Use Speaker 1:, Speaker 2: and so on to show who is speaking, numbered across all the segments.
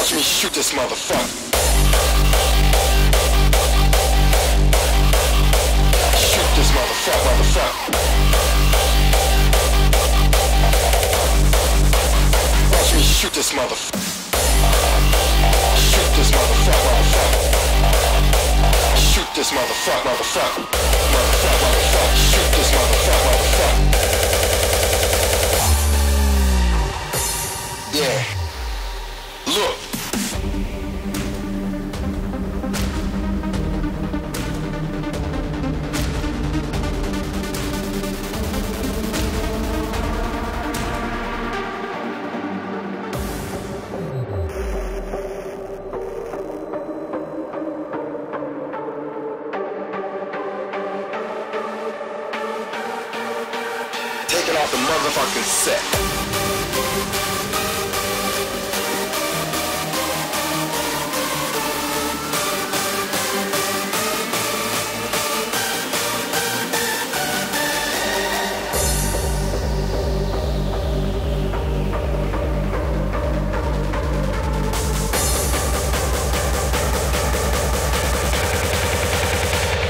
Speaker 1: Watch me shoot this motherfucker. Shoot this motherfucker, motherfucker. Watch me shoot this motherfucker. Shoot this motherfucker, motherfucker. Shoot this motherfucker, motherfucker. Motherfucker, motherfucker. Shoot this motherfucker, motherfucker. Yeah. Taking off the motherfucking set.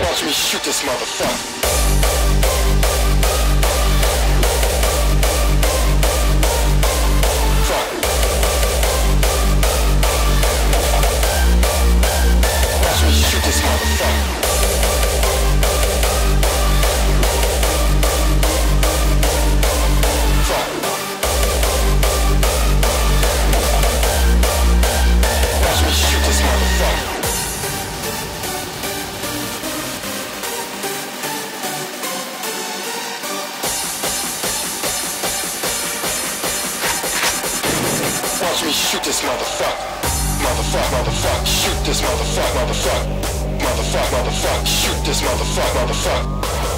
Speaker 1: Watch me shoot this motherfucker. Watch me shoot this motherfucker. Motherfucker, motherfucker. Shoot this motherfucker, motherfucker. Motherfucker, motherfucker. Shoot this motherfucker, motherfucker.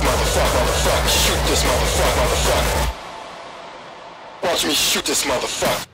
Speaker 1: Motherfucker, motherfucker. Shoot this motherfucker, motherfucker. Watch me shoot this motherfucker.